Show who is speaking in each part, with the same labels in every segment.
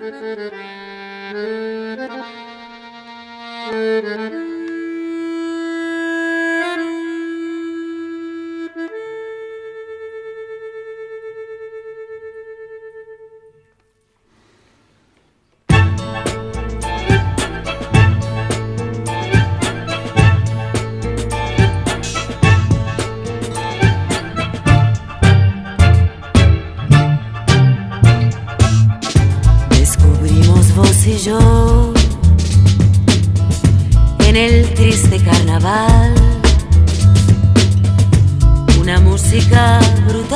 Speaker 1: Thank you. Y en el triste carnaval una música brutal,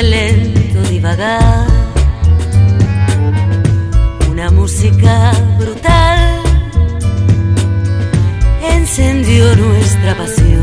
Speaker 1: lento divagar una música brutal encendió nuestra pasión.